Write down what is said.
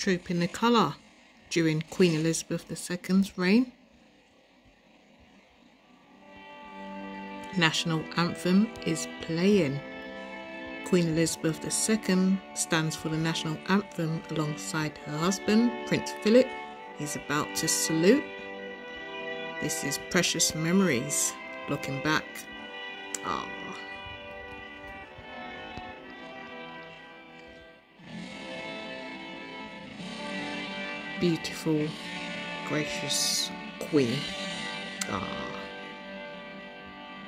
trooping the colour during Queen Elizabeth II's reign. National anthem is playing. Queen Elizabeth II stands for the national anthem alongside her husband, Prince Philip. He's about to salute. This is Precious Memories, looking back. Ah. Beautiful, gracious Queen. Ah.